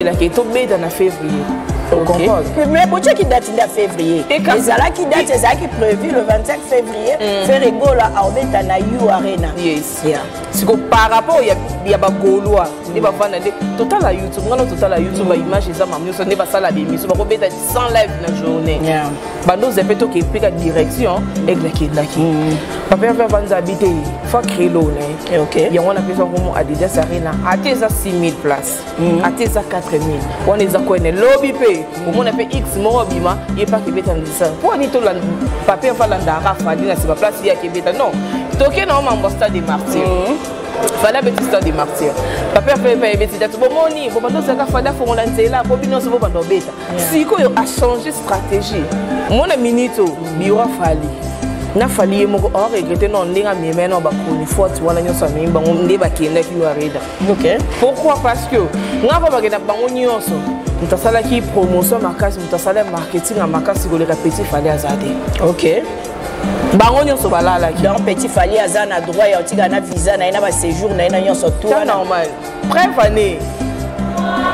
elake tobeta na février mais botyaki date nde ya février ezalaki date ezalaki prévu le 25 février mm. feregola aobeta na u arena siko par rapport ya bagaulois nde bafanda nde totala youtube ngana totala youtube baimage eza mamo nyonso nde basala bemission bakobeta 100 live na journée bandoze mpe toke mpeka direction eglaki eglaki mm. papa mpe avanza abi te fa crélo na ye yango wana mpe ezangomo adidas arena ate eza 6000 place Mm. ata eza 4000 wana eza kwene lobi mpe omona mpe x moko abima ye mpe akebeta ndisa mpo ani tolanda papier mpe alanda rafa adi na nsima place ye akebeta non toke na omambo stade de martyr mm. fala abeti stade de martyr papier mpe mpe ayebeti date bomoni bobanda ozalaka fala afongola nzela mpo bino nyonso bobanda obeta sikoyo achange stratégie mona minute oyo biro afali nafali ye moko aregrete no ndenge amemai na bakronifuati wana nyonso amemi bango nde bakendaki yo areda ok pourquoi parce que nga mpo bakenda bango nyonso moto asalaki promotion ya makasi moto asala marketing ya makasi koleka petit fali aza te ok bango nyonso balalaki donc petit fali aza na droit ya otika na visa na ye na baséjour na ye na nyonso tout wana normal preuve année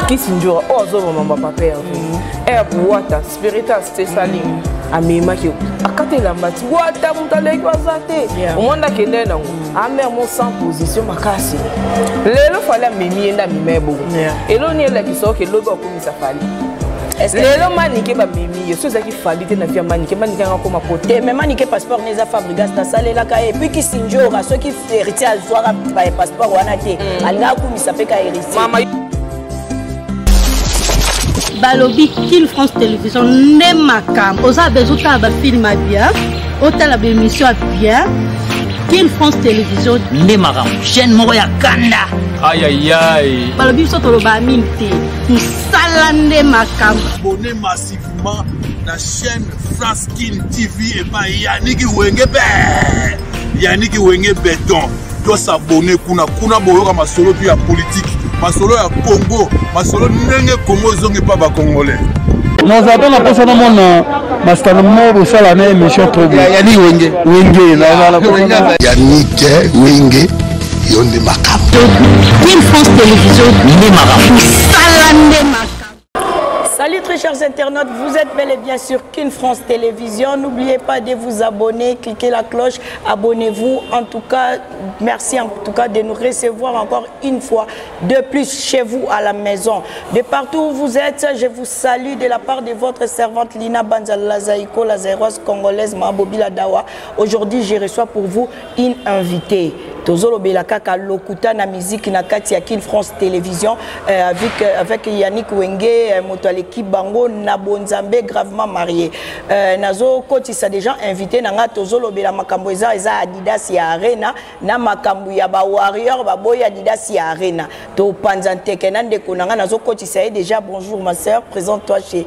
kisinjora oyo azobomamba paper ere wata spiritas te sali amemaki akata elamba ti wata moto aleki aza te omwa nde akenda ye nango amer mo sans position makasi lelo fali amemi ye nde amema ye bongo elo ni elakisa oke lobi akomisa fali lelo manike bamemi yo so ezalaki fali te na via manike manike yanga koma pote me manike passeport ne eza fabrigas nasalelaka ye epuis kisinjora soki héritier azwaka passeport wana te mm. alingaka akumisa mpe ka héritier balobi kin france télévision nde makambo oza bezo otala bafilme ya bien otala baémission ya bien kin france télévision nde makambo chaîne moko ya kanda ayayay balobi biso tolobaa mingi te mosala nde makambo Ma, na chaîne France Kin TV epai Yannick Wenge be Yannick Wenge beton tosabone kuna kuna boyoka masolo mpe ya politiki masolo ya congo masolo ndenge congo ezongi mpa bacongolais nazalaka na mposa namona masitano mo bosala na émission troyani wenge wenge yanike wenge yo nde makambo nde makambo sala nde makambo Salut très chers internautes, vous êtes bel et bien sûr qu'une France Télévision. N'oubliez pas de vous abonner, cliquez la cloche, abonnez-vous. En tout cas, merci en tout cas de nous recevoir encore une fois de plus chez vous à la maison. De partout où vous êtes, je vous salue de la part de votre servante Lina Banzal Zaiko, la zéroise congolaise Mabobila Dawa. Aujourd'hui, je reçois pour vous in invité tozolobela kaka lokuta na miziki na kati ya kin france télévision euh, avec, euh, avec yannick wenge euh, moto aleki bango na bonzambe gravement marie euh, nazokotisa déjà invité na ngai tozolobela makambo eza eza adidas ya arena na makambo ya bawarrior baboyi adidas ya arena topanza nteke na ndeko na ngai nazokotisa ye déjà bonjour ma sœur présente toi chez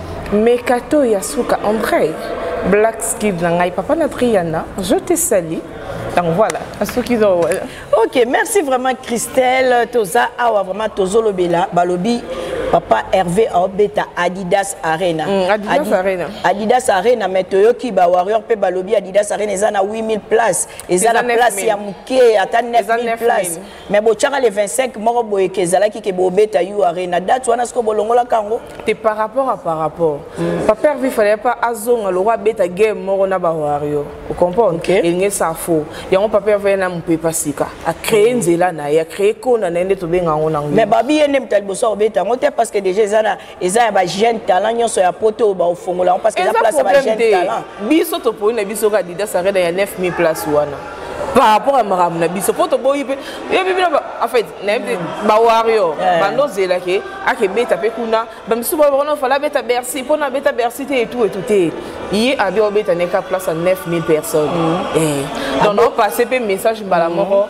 mekato ya suka andrei black skid na ngai papa na triana je te sali donc voilà asuki zo voilà ok merci vraiment christelle toza awa vraiment tozolobela balobi papa hervé aobeta adidas arena mm, adidas, Adi, arena adidas arena mais toyoki bawarrior mpe balobi adidas arena eza na 8000 place eza na place ya moke ata 9000 place mais botyaka le 25 moko boye ke ezalaki ke bobeta yo arena date wana sikoyo bolongolaka yango te par rapport à par rapport mm. papa herve fallait pas azonga lokwa abeta game moko na bawario ocomprendre okay. elingi esa faux yango papa herve na mopepa sika acree mm. nzela na ye acree kona na ye nde tobenga yango nango mais babi ye nde moto ya liboso akobeta yango te parce que déjà eza na eza ya ba jeune talent nyonso ya poto oyo baofongola yango parce que eza place ya ba jeune talent biso toponi na biso ka adidas arena ya 9000 place wana par rapport ya makambo na biso mpo toboyi mpe yebi bino en fait nayebi te mm. bawario eh. bando ozela ke akebeta mpe kuna bamisusu bao bakona fala abeta bercy mpo na abeta bercy te etu etu te ye abi obeta neka place ya 9000 personnes mm. eh. donc naopase mpe message mbala mm. moko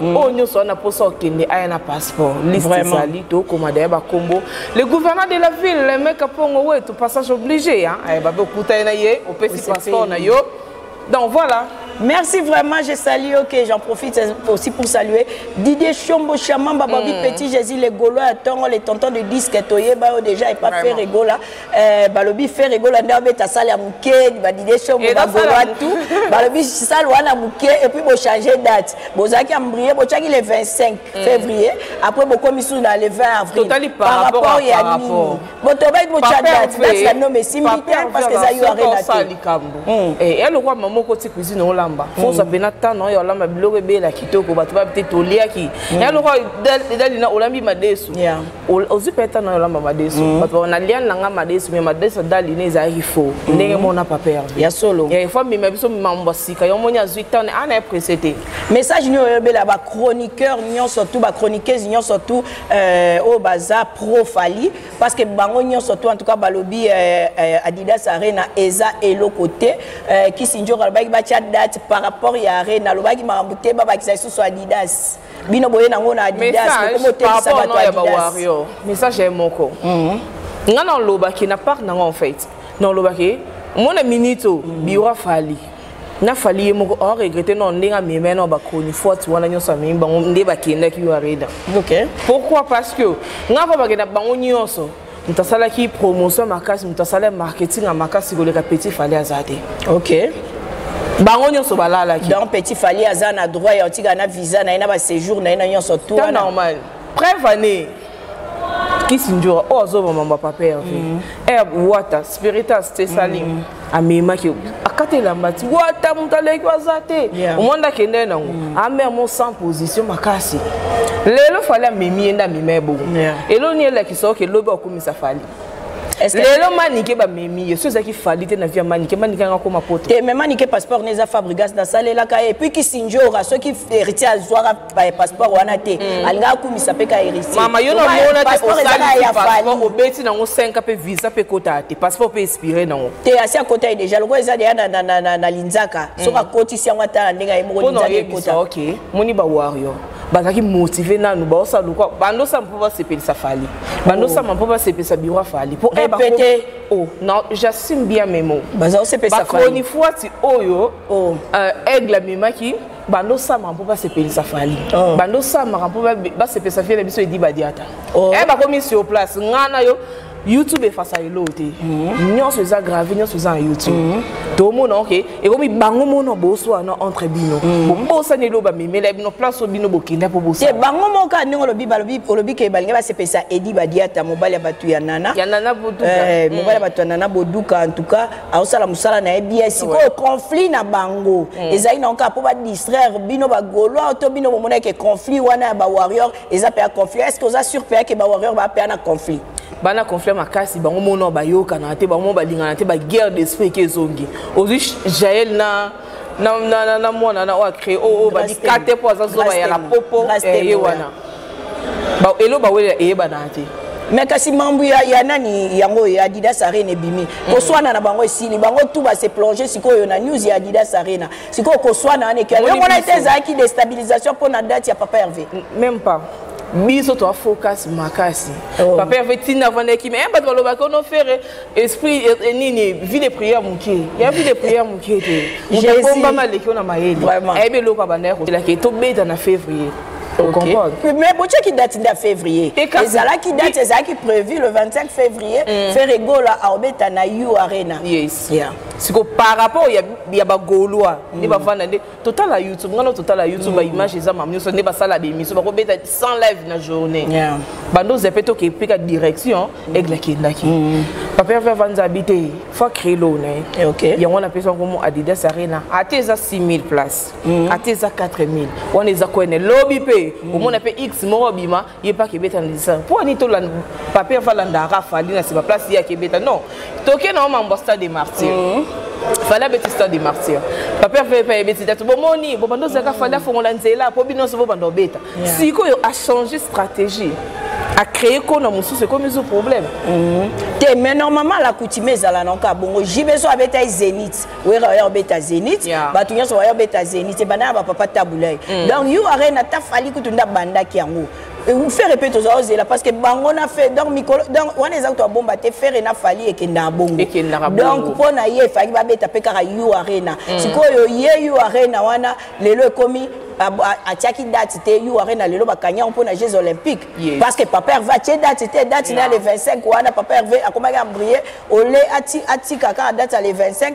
Mm. oyo nyonso wana mposa okende aya na passeport liste ezali tokoma daya bakombo le gouverneur de la ville le meka mpongo wetu passage obligé eh, babe okutani na ye opesi passeport na yo donc voilà Merci vraiment, je salue, ok, j'en profite aussi pour saluer Didier Chombo, Chaman, Bababi, mm. Petit Jésus, les Gaulois, Tongo, les tontons de disques, Toyeba, déjà, et pas fait Regola. Eh, balobi fere gola nde abeta sale ya moke badidie shombo bagoloa tout balobi sale wana moke epuis bochange date bozalaki ambrie botyaki le 25 mm. février après bokomi susu na le 20 avril par rapport ya nini botobaki botya date date na nome esimbi te parce que eza yo arena te likambo mm. eh, ya lokwa mama okoti cuisine olamba mm. fosa mpena temps na oyo olamba biloko ebela kitoko bato babi te toliaki ya lokwa edalina olambi madesu ozwi mpe ata na yolamba madesu mm. bato na liane na ngai madesu me madesu adalini ezalaki fo mm. ndenge mona papa herve ya solo eh, fo amema biso mambo ya sika yo omoni azwi tane ana ye presse te message nini oyobela bachroniqueur nyonso tu bachroniqueuse nyonso tu euh, oyo baza pro fali parce que bango nyonso tu en tout cas balobi euh, euh, adidas arena eza eloko te kisinjoro alobaki batya date par rapport ya arena alobaki makambo te babakisa lisusu adidas bino boye nango na adidas bokomotekisa bato adidas message ya moko mhm. nga na olobaki na part nango en fait na olobaki mona minute oyo mhm. biwa fali na fali ye moko or regrete no ndenge amema na bakoni fwati wana nyonso amemi bango nde bakendaki yo areda pourquoi parce que nga ko bakenda bango nyonso moto asalaki promotion makasi moto asala marketing ya makasi koleka petit fale aza te ok bango nyonso balalaki donc petit fale aza na droit ya otika na visa na ye na baséjour na ye na nyonso tout wana normal preuve année kisindura oyo oh, azobomamba papa herve mm. herbe wata spiritas tesali mm. amemaki akata elamba ti wata moto aleki aza te omoni ndakende nango mm. amea mo sans position makasi lelo fali amemi ye nde amema ye bongo elo ni elakisa oke lobi akomisa fali lelo manike bamemi ye so ezalaki fali te na vie ya manike manike yanga akoma poto te me manike passeport ne eza fabrigas nasalelaka ye epuis kisinjora soki héritier azwaka baye passeport wana te hmm. alinga akumisa mpe ka héritiemama yo namona te osalisi passeport obeti nango 5 mpe visa mpe ekotaka te passeport mpe expire nango te asi akota ye déjà lokola eza deya na linzaka hmm. soki akotisi yango ata na ndenge aye moko linzaka ekota ok moni ba warrior bazalaki motive nanu baosala lokwa bandosama mpo basepelisa fali bandosama oh. mpo basepelisa biro afali mpo epete oh non j'assume bien memo baza osepelisa fali bachronifuati oyo oh. euh, aigle amemaki banda osamaka mpo basepelisa fali oh. banda osamaka mpo basepelisa fie na biso edi badiata oh. e eh, bakomi sur place ngai na yo youtube efasa elo te mhm. nyonso eza grave nyonso eza na youtube mhm. tomona oke ekomi bango mona boso wana entre bino mhm. bobosani elo bamemela bino place oyo bino bokenda mpo bosa bango moko kaka ndenge olobi balobi olobi ke balingi basepesa edi badiata mobali ya bato ya nana ya nana boduka eh, mobali ya bato ya nana boduka en tout cas aosala mosala na ye bien sikoyo conflit na bango eh. ezali nango kaka mpo badistraire bino bagaulois to bino bomona eke conflit wana ya bawarrior eza mpe ya conflit est ce que oza sur mpe yake bawarrior bapea na conflit bana conflit makasi bango mona bayokanaka te bango mona balingana te baguerre d'esprit eke ezongi ozwi jael na na mwana na oyo acree oyo babi kate mpo aza zoba ya la popo eh, ye wana ba elo ba wele eye ba na te mais kasi mambu ya, ya nani yango ya adidas arena ebimi mm. koswana na bango esili bango tu base plonge sikoyo na news ya adidas arena sikoyo koswana wana ekiyango wana ete ezalaki destabilisation mpo na date ya papa herve même pas biso toa focus makasi oh. papa herve ntina avandaki me eh, bato balobaki ono fere esprit e, e, nini vie de prière moke ya vie de prière moke te moto akombama aleki yo na mayele ayebi eloko abanda ya kotelaki tobeta na février mais botyaki date nde ya février ezalaki date ezalaki prévu le 25 février mm. ferregola aobeta na u arena yes. yeah. siko par rapport ya, ya bagaulois nde mm. bavanda nde totala youtube ngana totala youtube mm. baimage eza mam nyonso nde basala bemission bakobeta sans live na journée yeah. bando zape toke epeka direction mm. aigle akendaki mm. papa herve avanza abi te fo acrée lo na ye eh, okay. yango wana apesa yango mo adidas arena ata eza 6000 place mm. ata eza 4000 wana eza koene lobi mpe mm. omona mpe x moko abima ye mpe akebeta na lisana mpo ani tolanda papa herve alandaka fali na nsima place ye akebeta non toke na omambo stade de martyr mhm. fali abeti stade de martyr paper pepe ayebeti date bomoni bobanda ozalaka fali afongola nzela mpo bino nyonso bobanda obeta sikoyo achange stratégie acréer kona mosusu ekomi zo problème mhm. te mais normalement la coutume ezala na nka bongo jibeso abeta zénith wera oya obeta zénith bato nyonso baya obeta zénith ebanda na bapapa tabulai mhm. donc yo arena ta fali kutu nde abandaki yango ferre mpe tozala ozela parce que bango na fe donc mikolo donc wana eza kutu abomba te ferre na fali ekendaka bongo donc mpo na ye efaki babeta mpe kaka u arena mm. sikoyo ye u arena wana lelo ekomi atiaki date te u arena lelo bakangi yango mpo na jeux olympique parce que papa herve atie date te date na le 25 wana papa herve akomaki ambrie ole atika kaka date ya le 25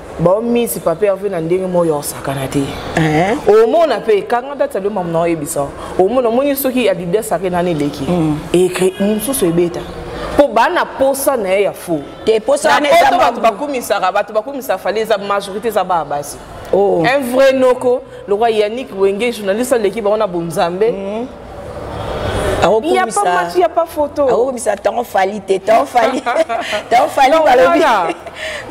baomisi pape herve na ndenge moko ya kosakana te eh? omona mpe ekanga dati ya lomamo na oyebisa omona omoni soki adidas ake nani eleki mm. ekri mosusu ebeta mpo bana posa na ye ya fo te posa wana eza bato bakumisaka bato bakumisaka fali eza majorité eza baa basi oh. un vrai noko lokola yannick wenge journaliste aleki bango na bonzambe mm. Il n'y a pas match, il n'y a pas photo. Ah oui, mais ça t'en fallait, t'en fallait. T'en fallait, balobi.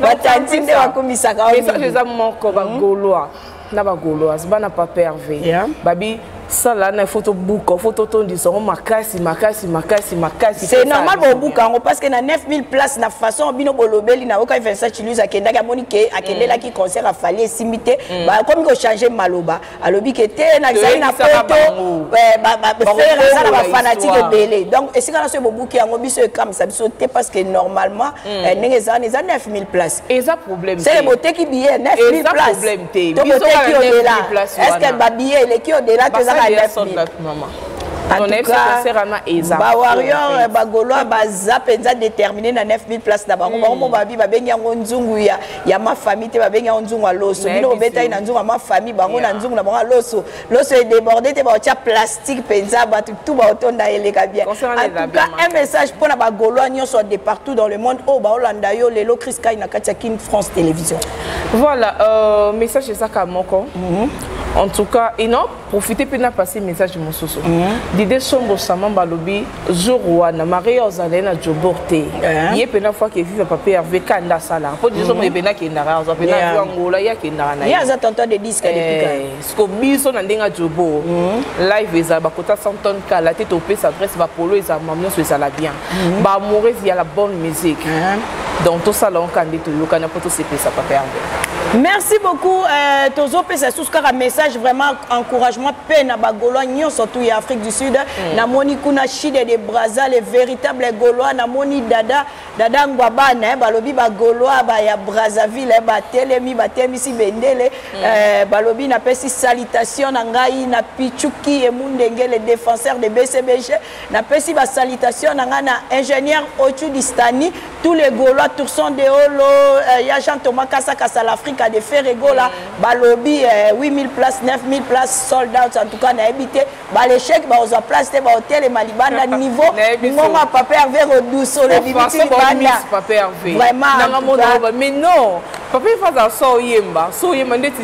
Batanti nde bakumisaka. Mais ça, les amours encore, ba Gaulois. Na ba Gaulois, ba na pas pervé. Babi, sala na faut tobuka faut totondisa yango makasi makasi makasi makasi c'est normal bobuka yango parce que na 9000 place na façon bino bolobeli na okai vincent chiluse akendaki amoni ke akendelaki mm. concert afali esimbi te mm. bakomi kochange maloba alobi ke te nazali na poto eh, frere aza na bafanatike ebele donc esika na so bobuki yango biso ekamisa biso te parce que normalement hmm. eh, ndenge ezalani eza 9000 place eza problème sele boteki billet 9000 place to boteki odela est ce que babillet eleki odela to ezaka 9000 bawarrior bagolois baza mpenza déterminé na 9000 place na bango bango mo babi babengi yango nzungu ya ya ma famille te babengi yango nzungu ya loso bino bobeta ye na nzungu ya ma famille bango na nzungu na bango ya loso loso edeborde te baotya plastique mpenza bato tu baotonda eleka bien en tout cas un message mpo na bagaulois nyonso de partout dans le monde oyo oh, baolanda yo lelo chris kai na kati ya kin france télévision voilà euh, message ezaka moko mhm. en tout cas ino profite mpe napase message mosusu mhm. dide sombo samamba alobi jour wana maria ozala ye na jobor te eh. ye mpena fo ake viva pape herve kanda asalaka mpo dide sombo ye mpena akendaka azwa mpena azwa angola ye akendaka na ye aza tonton de disque eh, siko biso na ndenge ya jobor mhm. live ezala bakota 100 tonne kala te topesa adresse bapolo ezala mam nyonso ezala bien mhm. ba amoureuses ya la bonne musique hein? donc tosala yango kaka nde toyokana mpo tosepelisa papa yango merci beaucoup euh, tozopesa susu kaka message vraiment encouragement mpe na bagaulois nyonso tout ya afrique du sud mm. namoni kuna chide de braza le véritable gaulois namoni dada dada ngwabana eh, balobi bagaulois ba ya brazzaville eh, batelemi batemisi bendele mm. euh, balobi napesi salitation na ngai na pichuki emundenge le défenseur de bcbg napesi ba salutation na ngai na ingénieur ochudistani tous les golois tourson de holo euh, ya jean thomas kasakasa l'afrique de ferregola mm. balobi euh, 8000 place 9000 place sold out en tout cas nayebi te balechec bakozwa place te baotelema libanda niveau mongo ya papa herve roduso lobi biti libanda vraiment mais non papa efaza so oyemba so oyemba ndeti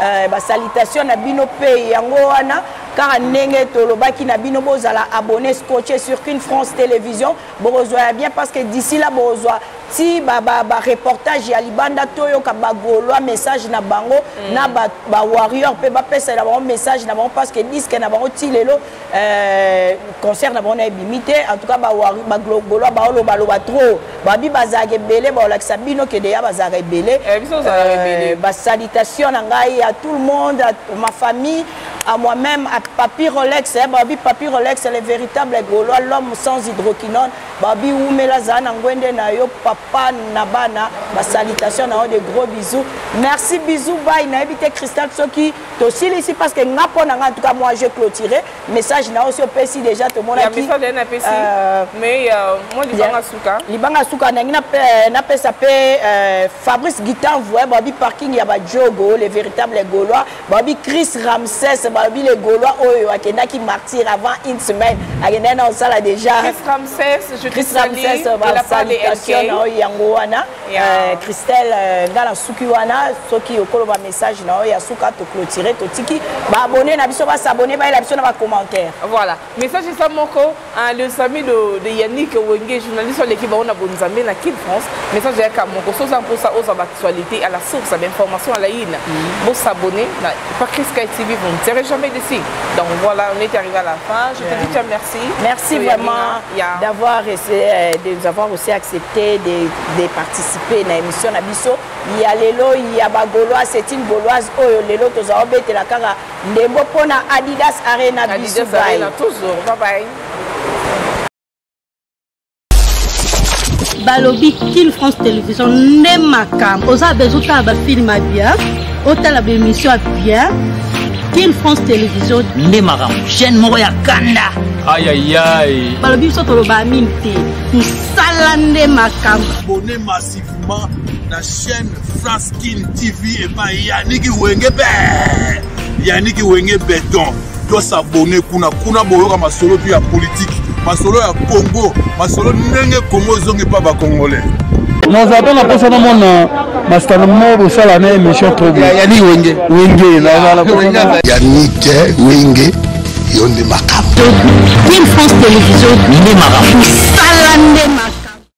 Eh, ba salutation na bino pe yango wana kaka ndenge tolobaki na bino bozala abonné scotché sur qu'une france télévision bokozwa ya bien parce que d'ici là bokozwa ti bareportage ya libanda toyoka bagaulois message na bango mm. na bawarrior mpe bapesela bango message na bango parce que diske na bango ti lelo Euh, concert na bango na ebimi te en tout cas baglogola baolobaloba trop babi bazalaka ebele baolakisa bino ke deya bazalaka ebele eh, euh, basalitation na ngai à tout le monde à ma famille à moi-même à papi rolex eh, babi papi rolex le véritable golois l'homme sans hydroquinone babi wumela zala na ngwende na yo papa na bana basalitation na yo de gros bisous merci bisous bai nayebi te cristal soki tosilisi parce que nga mpo na nga en tout cas moi je clôturer message na osi opesi déjà tomonaki euh, euh, libanga suka nangi napesa mpe euh, fabrice guitan voye babi parking ya bajogo le véritable gaulois babi chris ramses babi le gaulois oyo akendaki martyr avant une semaine akendaki na osala déjà chris ramses basalutation na oyo yango wana Euh, Christelle euh, nga na suki wana soki okolo ba message na yo ya suka to clôturer totiki ba abonné na biso ba s'abonner ba ela biso na ba commentaire voilà message ça moko hein, le sami de, de Yannick Wenge journaliste de l'équipe on a bon zambe na Kin France message ya kamoko so ça pour ça aux actualités à la source à l'information à la haine mm. bon s'abonner na par Chris Kai TV vous ne serez jamais déçu donc voilà on est arrivé à la fin je te dis merci merci vraiment yeah. d'avoir euh, de nous avoir aussi accepté de, de participer na émission na biso ya lelo ya bagolois c'est une goloise oyo lelo tozala obetela kaka ndembo mpo na adidas arena biso bai balobi kin france télévision nde makambo oza bezo tala bafilme ya bien otala baémission ya bien Kin France Television nde makambo chaîne moko ya kanda ayayay balobi biso tolobaa mingi te tosala nde makambo abone massivement na chaîne France Kin TV epai yaniki wenge be yaniki wenge beton tosabone kuna kuna boyoka masolo mpe ya politiki masolo ya congo masolo ndenge congo ezongi mpa bacongolais naza ata na mposa namona masitano mo bosala na émission troyani wenge wenge yanike wenge yo nde makambo team france télévision nde makambo sala nde makambo